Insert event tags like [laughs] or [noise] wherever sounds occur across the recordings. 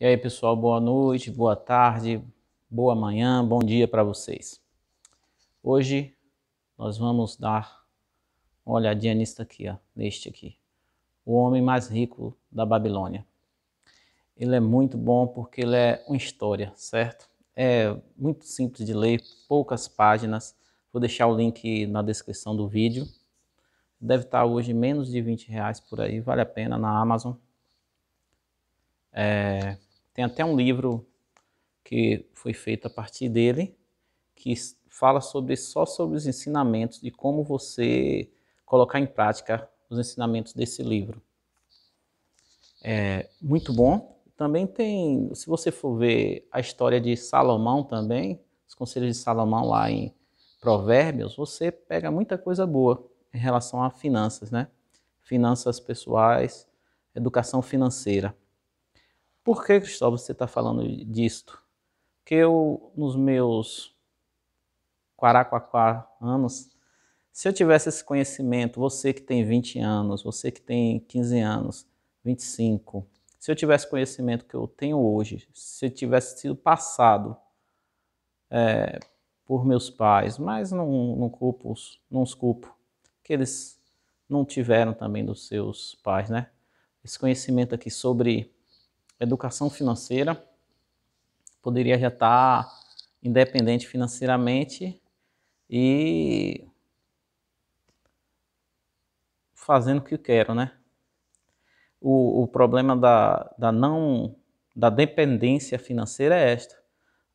E aí, pessoal, boa noite, boa tarde, boa manhã, bom dia para vocês. Hoje nós vamos dar uma olhadinha nisso aqui, ó, neste aqui. O homem mais rico da Babilônia. Ele é muito bom porque ele é uma história, certo? É muito simples de ler, poucas páginas. Vou deixar o link na descrição do vídeo. Deve estar hoje menos de 20 reais por aí, vale a pena na Amazon. É, tem até um livro que foi feito a partir dele, que fala sobre só sobre os ensinamentos de como você colocar em prática os ensinamentos desse livro. É muito bom. Também tem, se você for ver a história de Salomão também, os conselhos de Salomão lá em Provérbios, você pega muita coisa boa em relação a finanças, né? Finanças pessoais, educação financeira. Por que, Cristóvão, você está falando disto? Porque eu, nos meus 44 anos, se eu tivesse esse conhecimento, você que tem 20 anos, você que tem 15 anos, 25, se eu tivesse conhecimento que eu tenho hoje, se eu tivesse sido passado é, por meus pais, mas não, não, culpo, não os culpo, que eles não tiveram também dos seus pais, né? Esse conhecimento aqui sobre educação financeira, poderia já estar independente financeiramente e fazendo o que quero, né? O, o problema da, da não da dependência financeira é esta.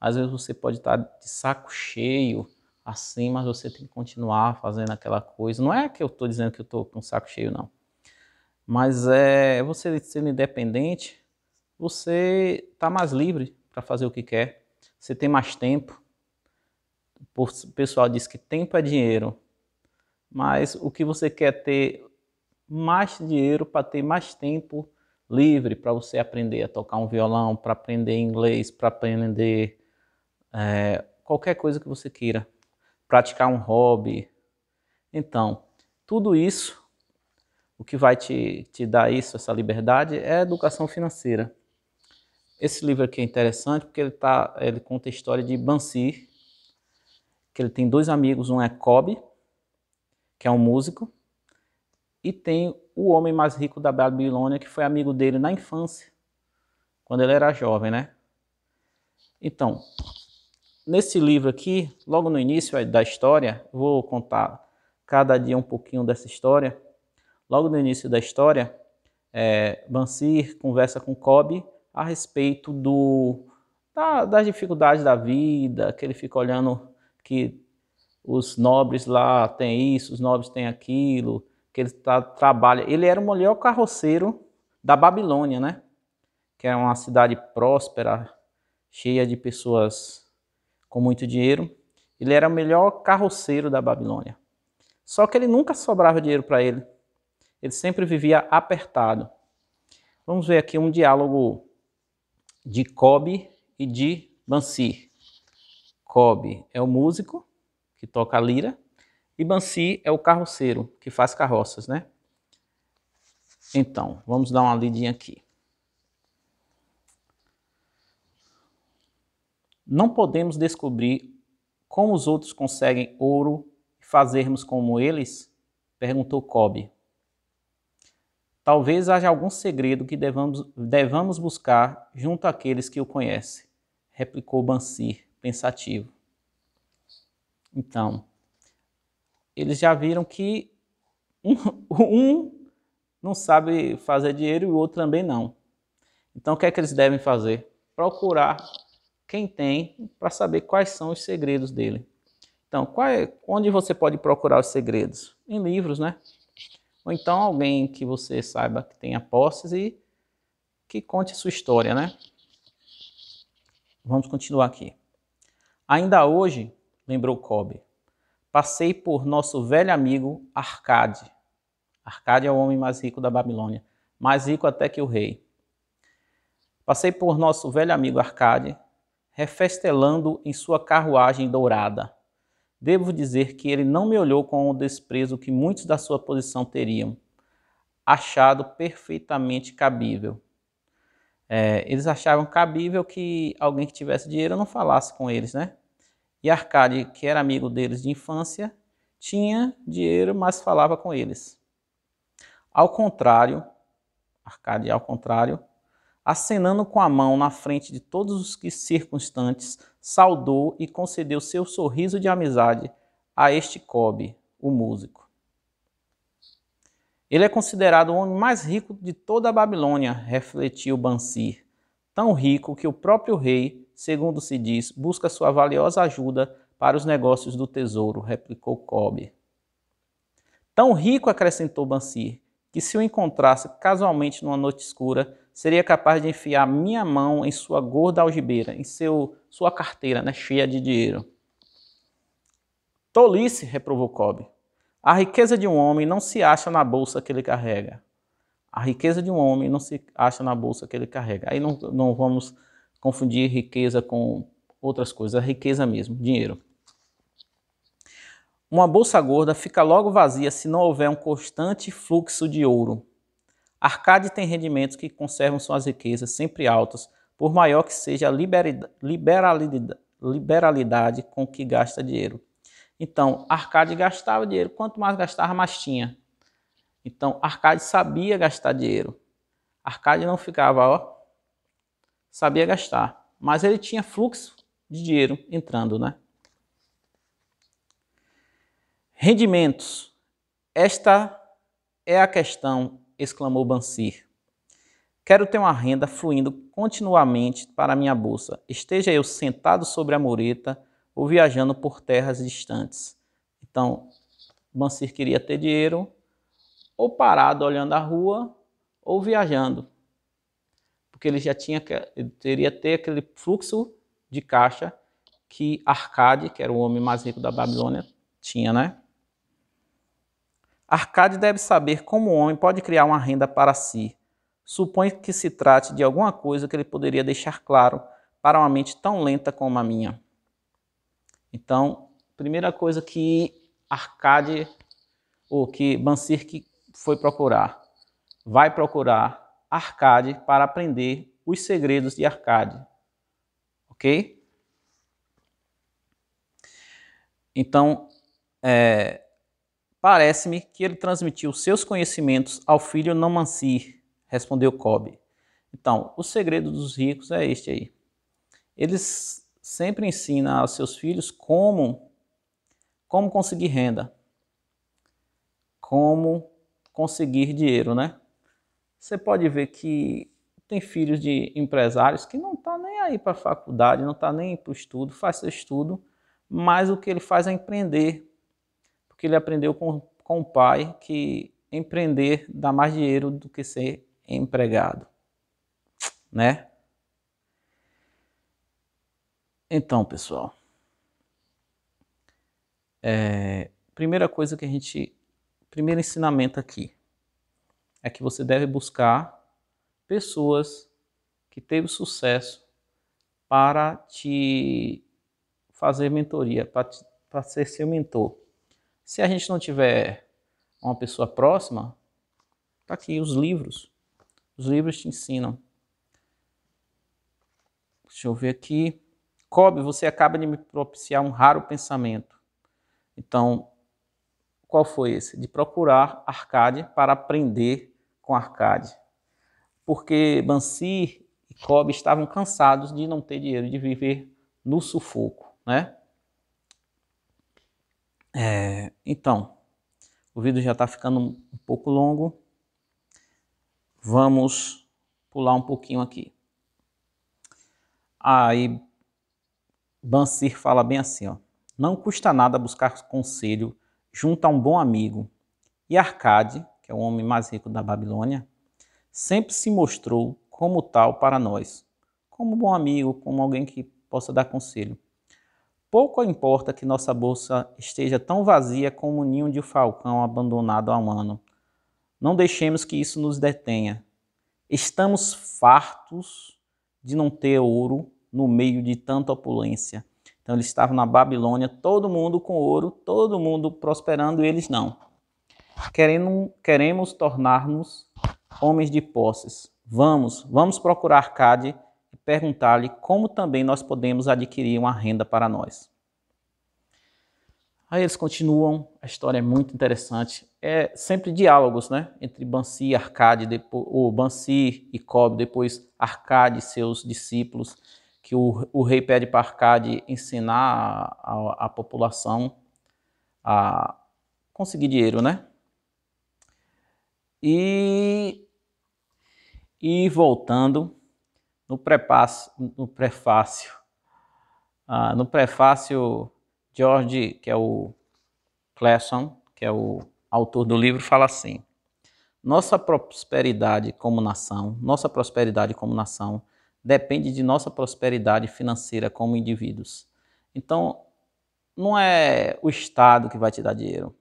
Às vezes você pode estar de saco cheio assim, mas você tem que continuar fazendo aquela coisa. Não é que eu estou dizendo que eu estou com saco cheio, não. Mas é você sendo independente, você está mais livre para fazer o que quer, você tem mais tempo. O pessoal diz que tempo é dinheiro, mas o que você quer ter mais dinheiro para ter mais tempo livre para você aprender a tocar um violão, para aprender inglês, para aprender é, qualquer coisa que você queira, praticar um hobby. Então, tudo isso, o que vai te, te dar isso, essa liberdade, é educação financeira. Esse livro aqui é interessante porque ele, tá, ele conta a história de Bansi, que ele tem dois amigos, um é Kobe, que é um músico, e tem o homem mais rico da Babilônia, que foi amigo dele na infância, quando ele era jovem, né? Então, nesse livro aqui, logo no início da história, vou contar cada dia um pouquinho dessa história. Logo no início da história, é, Bansir conversa com Kobe a respeito do, da, das dificuldades da vida, que ele fica olhando que os nobres lá têm isso, os nobres têm aquilo, que ele tá, trabalha. Ele era o melhor carroceiro da Babilônia, né? Que é uma cidade próspera, cheia de pessoas com muito dinheiro. Ele era o melhor carroceiro da Babilônia. Só que ele nunca sobrava dinheiro para ele. Ele sempre vivia apertado. Vamos ver aqui um diálogo de Kobe e de Bansi. Kobe é o músico que toca a lira e Bansi é o carroceiro que faz carroças, né? Então, vamos dar uma lidinha aqui. Não podemos descobrir como os outros conseguem ouro e fazermos como eles? Perguntou Kobe. Talvez haja algum segredo que devamos, devamos buscar junto àqueles que o conhecem, replicou Bansir, pensativo. Então, eles já viram que um, [laughs] um não sabe fazer dinheiro e o outro também não. Então, o que é que eles devem fazer? Procurar quem tem para saber quais são os segredos dele. Então, é, onde você pode procurar os segredos? Em livros, né? Ou então alguém que você saiba que tenha posses e que conte sua história, né? Vamos continuar aqui. Ainda hoje, lembrou Kobe, passei por nosso velho amigo Arcade. Arcade é o homem mais rico da Babilônia, mais rico até que o rei. Passei por nosso velho amigo Arcade, refestelando em sua carruagem dourada. Devo dizer que ele não me olhou com o desprezo que muitos da sua posição teriam achado perfeitamente cabível. É, eles achavam cabível que alguém que tivesse dinheiro não falasse com eles, né? E Arcade, que era amigo deles de infância, tinha dinheiro, mas falava com eles. Ao contrário, Arcade ao contrário, acenando com a mão na frente de todos os que circunstantes, saudou e concedeu seu sorriso de amizade a este Cobe, o músico. Ele é considerado o homem mais rico de toda a Babilônia, refletiu Bansir, tão rico que o próprio rei, segundo se diz, busca sua valiosa ajuda para os negócios do tesouro, replicou Cobe. Tão rico, acrescentou Bansir, que se o encontrasse casualmente numa noite escura, seria capaz de enfiar minha mão em sua gorda algibeira, em seu, sua carteira, né, cheia de dinheiro. Tolice, reprovou Cobb. A riqueza de um homem não se acha na bolsa que ele carrega. A riqueza de um homem não se acha na bolsa que ele carrega. Aí não, não vamos confundir riqueza com outras coisas, a riqueza mesmo, dinheiro. Uma bolsa gorda fica logo vazia se não houver um constante fluxo de ouro. Arcade tem rendimentos que conservam suas riquezas sempre altas, por maior que seja a liberalidade, liberalidade com que gasta dinheiro. Então, Arcade gastava dinheiro, quanto mais gastava, mais tinha. Então, Arcade sabia gastar dinheiro. Arcade não ficava, ó, sabia gastar, mas ele tinha fluxo de dinheiro entrando, né? Rendimentos. Esta é a questão exclamou Bansir. Quero ter uma renda fluindo continuamente para minha bolsa, esteja eu sentado sobre a mureta ou viajando por terras distantes. Então, Bansir queria ter dinheiro ou parado olhando a rua ou viajando. Porque ele já tinha ele teria ter aquele fluxo de caixa que Arcade, que era o homem mais rico da Babilônia, tinha, né? Arcade deve saber como o homem pode criar uma renda para si. Supõe que se trate de alguma coisa que ele poderia deixar claro para uma mente tão lenta como a minha. Então, primeira coisa que Arcade, ou que Bansir foi procurar, vai procurar Arcade para aprender os segredos de Arcade. Ok? Então, é, Parece-me que ele transmitiu seus conhecimentos ao filho Nomansir, respondeu Cobb. Então, o segredo dos ricos é este aí. Eles sempre ensinam aos seus filhos como, como conseguir renda, como conseguir dinheiro, né? Você pode ver que tem filhos de empresários que não estão tá nem aí para a faculdade, não está nem para o estudo, faz seu estudo, mas o que ele faz é empreender porque ele aprendeu com, com o pai que empreender dá mais dinheiro do que ser empregado, né? Então, pessoal, é, primeira coisa que a gente, primeiro ensinamento aqui é que você deve buscar pessoas que teve sucesso para te fazer mentoria, para, para ser seu mentor. Se a gente não tiver uma pessoa próxima, tá aqui os livros. Os livros te ensinam. Deixa eu ver aqui. Cobb, você acaba de me propiciar um raro pensamento. Então, qual foi esse? De procurar Arcade para aprender com Arcade. Porque Bansi e Cobb estavam cansados de não ter dinheiro, de viver no sufoco, né? É, então, o vídeo já está ficando um pouco longo. Vamos pular um pouquinho aqui. Aí, Bansir fala bem assim, ó. Não custa nada buscar conselho junto a um bom amigo. E Arcade, que é o homem mais rico da Babilônia, sempre se mostrou como tal para nós, como bom amigo, como alguém que possa dar conselho. Pouco importa que nossa bolsa esteja tão vazia como o ninho de um falcão abandonado há um ano. Não deixemos que isso nos detenha. Estamos fartos de não ter ouro no meio de tanta opulência. Então eles estavam na Babilônia, todo mundo com ouro, todo mundo prosperando e eles não. Queremos, queremos tornar-nos homens de posses. vamos, vamos procurar Arcade e perguntar-lhe como também nós podemos adquirir uma renda para nós. Aí eles continuam, a história é muito interessante. É sempre diálogos, né? Entre Bansi e Arcade, depois, ou Bansi e Cobb, depois Arcade e seus discípulos, que o, o rei pede para Arcade ensinar a, a, a população a conseguir dinheiro, né? E, e voltando no prefácio, no prefácio, ah, no prefácio George, que é o Clason, que é o autor do livro, fala assim: Nossa prosperidade como nação, nossa prosperidade como nação depende de nossa prosperidade financeira como indivíduos. Então, não é o Estado que vai te dar dinheiro.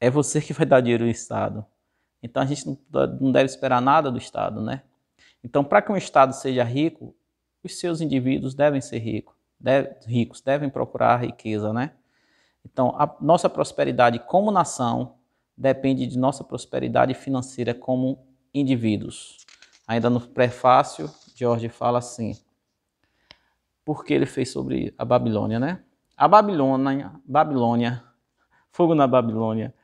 É você que vai dar dinheiro ao Estado. Então a gente não deve esperar nada do Estado, né? Então, para que um Estado seja rico, os seus indivíduos devem ser ricos, deve, ricos, devem procurar riqueza, né? Então, a nossa prosperidade como nação depende de nossa prosperidade financeira como indivíduos. Ainda no prefácio, George fala assim, porque ele fez sobre a Babilônia, né? A Babilônia, Babilônia, fogo na Babilônia.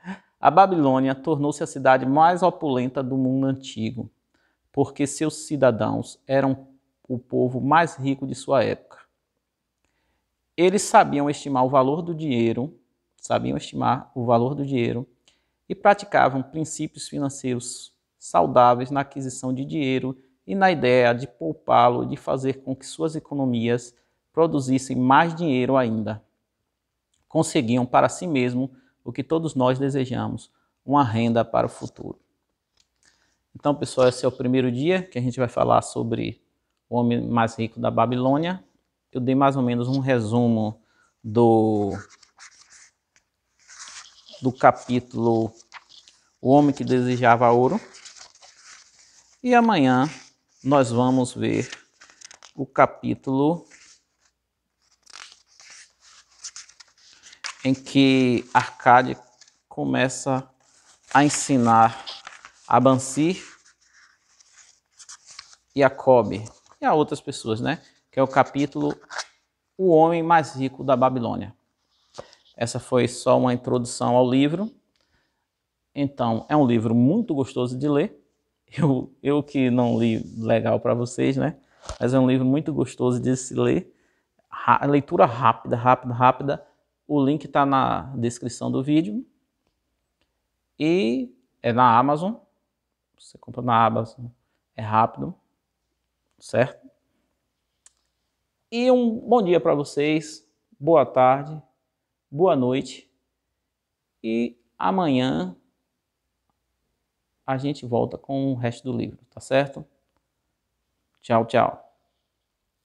A Babilônia tornou-se a cidade mais opulenta do mundo antigo, porque seus cidadãos eram o povo mais rico de sua época. Eles sabiam estimar o valor do dinheiro, sabiam estimar o valor do dinheiro e praticavam princípios financeiros saudáveis na aquisição de dinheiro e na ideia de poupá-lo e de fazer com que suas economias produzissem mais dinheiro ainda conseguiam para si mesmo o que todos nós desejamos, uma renda para o futuro. Então, pessoal, esse é o primeiro dia que a gente vai falar sobre o homem mais rico da Babilônia. Eu dei mais ou menos um resumo do, do capítulo O Homem que Desejava Ouro. E amanhã nós vamos ver o capítulo em que Arcade começa a ensinar a Bansi e a Kobe e a outras pessoas, né? Que é o capítulo O Homem Mais Rico da Babilônia. Essa foi só uma introdução ao livro. Então, é um livro muito gostoso de ler. Eu, eu que não li legal para vocês, né? Mas é um livro muito gostoso de se ler. Ra leitura rápida, rápida, rápida o link está na descrição do vídeo. E é na Amazon. Você compra na Amazon. É rápido. Certo? E um bom dia para vocês. Boa tarde. Boa noite. E amanhã a gente volta com o resto do livro, tá certo? Tchau, tchau.